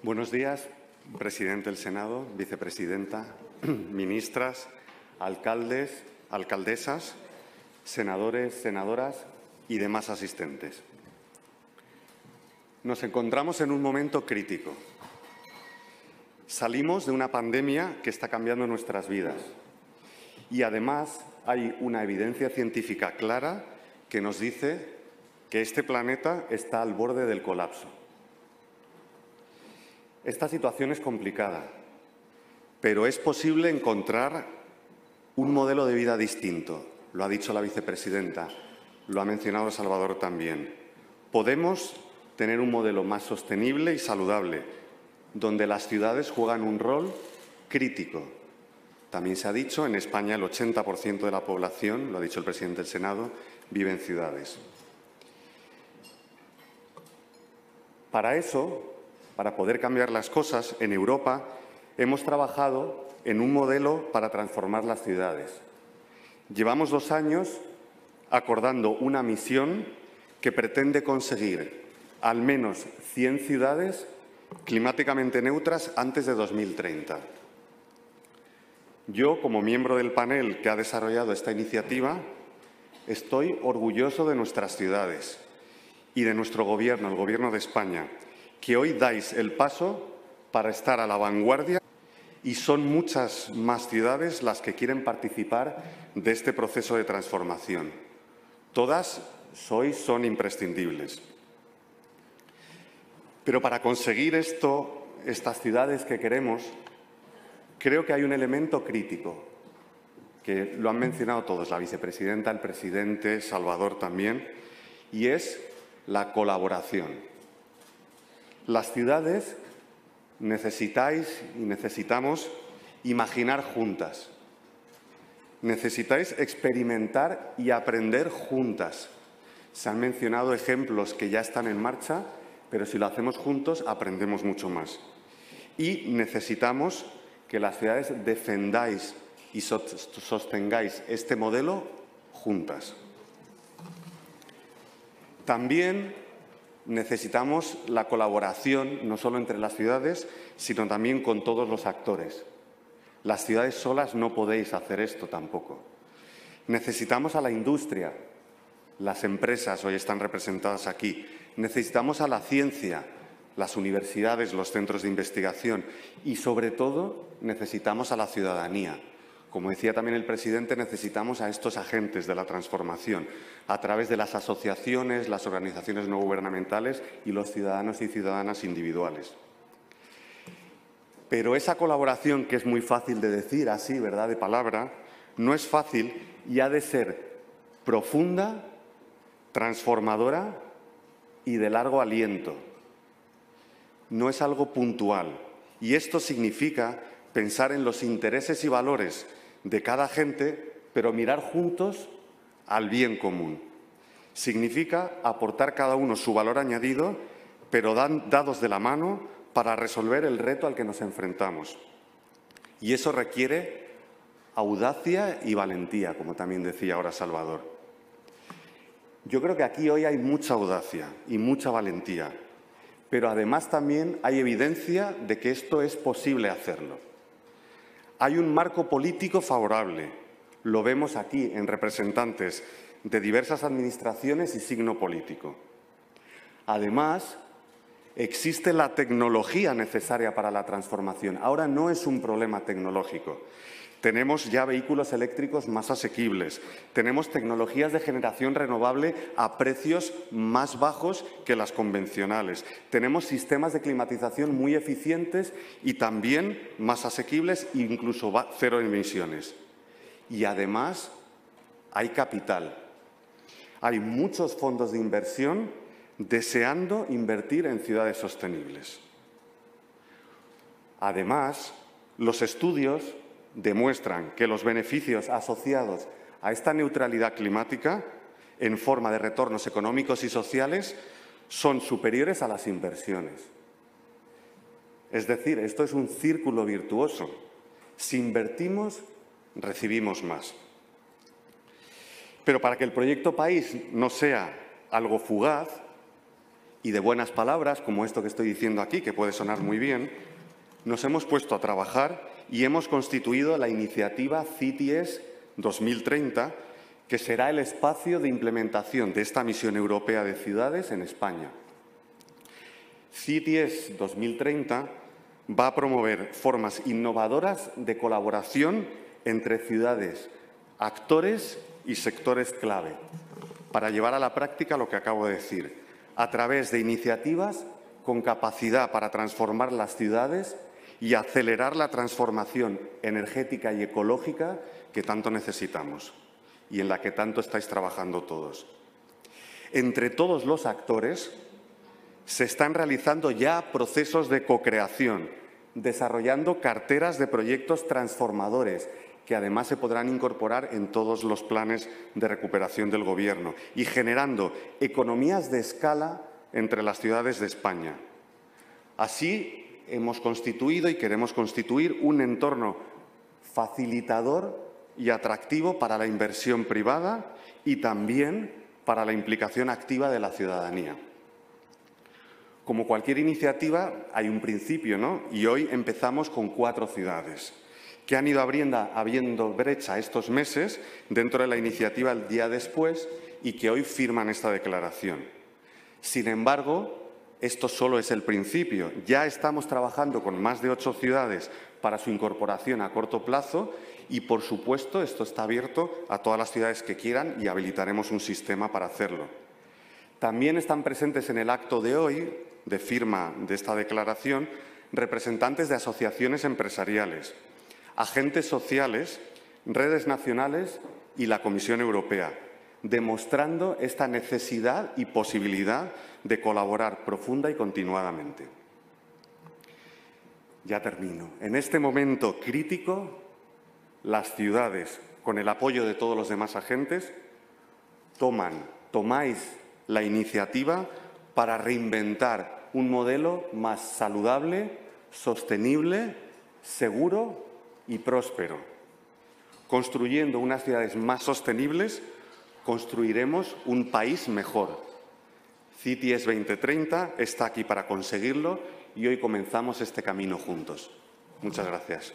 Buenos días, presidente del Senado, vicepresidenta, ministras, alcaldes, alcaldesas, senadores, senadoras y demás asistentes. Nos encontramos en un momento crítico. Salimos de una pandemia que está cambiando nuestras vidas y además hay una evidencia científica clara que nos dice que este planeta está al borde del colapso. Esta situación es complicada, pero es posible encontrar un modelo de vida distinto. Lo ha dicho la vicepresidenta, lo ha mencionado Salvador también. Podemos tener un modelo más sostenible y saludable, donde las ciudades juegan un rol crítico. También se ha dicho, en España el 80% de la población, lo ha dicho el presidente del Senado, vive en ciudades. Para eso, para poder cambiar las cosas, en Europa hemos trabajado en un modelo para transformar las ciudades. Llevamos dos años acordando una misión que pretende conseguir al menos 100 ciudades climáticamente neutras antes de 2030. Yo, como miembro del panel que ha desarrollado esta iniciativa, estoy orgulloso de nuestras ciudades y de nuestro Gobierno, el Gobierno de España, que hoy dais el paso para estar a la vanguardia y son muchas más ciudades las que quieren participar de este proceso de transformación. Todas sois son imprescindibles. Pero para conseguir esto, estas ciudades que queremos, creo que hay un elemento crítico, que lo han mencionado todos, la vicepresidenta, el presidente, Salvador también, y es la colaboración. Las ciudades necesitáis y necesitamos imaginar juntas. Necesitáis experimentar y aprender juntas. Se han mencionado ejemplos que ya están en marcha, pero si lo hacemos juntos aprendemos mucho más. Y necesitamos que las ciudades defendáis y sostengáis este modelo juntas. También necesitamos la colaboración no solo entre las ciudades, sino también con todos los actores. Las ciudades solas no podéis hacer esto tampoco. Necesitamos a la industria, las empresas hoy están representadas aquí. Necesitamos a la ciencia, las universidades, los centros de investigación y, sobre todo, necesitamos a la ciudadanía, como decía también el presidente, necesitamos a estos agentes de la transformación a través de las asociaciones, las organizaciones no gubernamentales y los ciudadanos y ciudadanas individuales. Pero esa colaboración, que es muy fácil de decir así, ¿verdad?, de palabra, no es fácil y ha de ser profunda, transformadora y de largo aliento. No es algo puntual. Y esto significa pensar en los intereses y valores de cada gente, pero mirar juntos al bien común. Significa aportar cada uno su valor añadido, pero dan, dados de la mano para resolver el reto al que nos enfrentamos. Y eso requiere audacia y valentía, como también decía ahora Salvador. Yo creo que aquí hoy hay mucha audacia y mucha valentía, pero además también hay evidencia de que esto es posible hacerlo. Hay un marco político favorable. Lo vemos aquí en representantes de diversas administraciones y signo político. Además, existe la tecnología necesaria para la transformación. Ahora no es un problema tecnológico. Tenemos ya vehículos eléctricos más asequibles, tenemos tecnologías de generación renovable a precios más bajos que las convencionales, tenemos sistemas de climatización muy eficientes y también más asequibles, incluso cero emisiones. Y además hay capital. Hay muchos fondos de inversión deseando invertir en ciudades sostenibles. Además, los estudios demuestran que los beneficios asociados a esta neutralidad climática en forma de retornos económicos y sociales son superiores a las inversiones. Es decir, esto es un círculo virtuoso. Si invertimos, recibimos más. Pero para que el proyecto país no sea algo fugaz y de buenas palabras, como esto que estoy diciendo aquí, que puede sonar muy bien, nos hemos puesto a trabajar y hemos constituido la iniciativa CITIES 2030, que será el espacio de implementación de esta misión europea de ciudades en España. CITIES 2030 va a promover formas innovadoras de colaboración entre ciudades, actores y sectores clave para llevar a la práctica lo que acabo de decir, a través de iniciativas con capacidad para transformar las ciudades y acelerar la transformación energética y ecológica que tanto necesitamos y en la que tanto estáis trabajando todos. Entre todos los actores se están realizando ya procesos de co-creación, desarrollando carteras de proyectos transformadores que además se podrán incorporar en todos los planes de recuperación del Gobierno y generando economías de escala entre las ciudades de España. Así hemos constituido y queremos constituir un entorno facilitador y atractivo para la inversión privada y también para la implicación activa de la ciudadanía. Como cualquier iniciativa, hay un principio, ¿no? Y hoy empezamos con cuatro ciudades que han ido abriendo, brecha estos meses dentro de la iniciativa el día después y que hoy firman esta declaración. Sin embargo, esto solo es el principio. Ya estamos trabajando con más de ocho ciudades para su incorporación a corto plazo y, por supuesto, esto está abierto a todas las ciudades que quieran y habilitaremos un sistema para hacerlo. También están presentes en el acto de hoy, de firma de esta declaración, representantes de asociaciones empresariales, agentes sociales, redes nacionales y la Comisión Europea, demostrando esta necesidad y posibilidad de colaborar profunda y continuadamente. Ya termino. En este momento crítico, las ciudades, con el apoyo de todos los demás agentes, toman, tomáis la iniciativa para reinventar un modelo más saludable, sostenible, seguro y próspero. Construyendo unas ciudades más sostenibles, construiremos un país mejor. CITIES 2030 está aquí para conseguirlo y hoy comenzamos este camino juntos. Muchas gracias.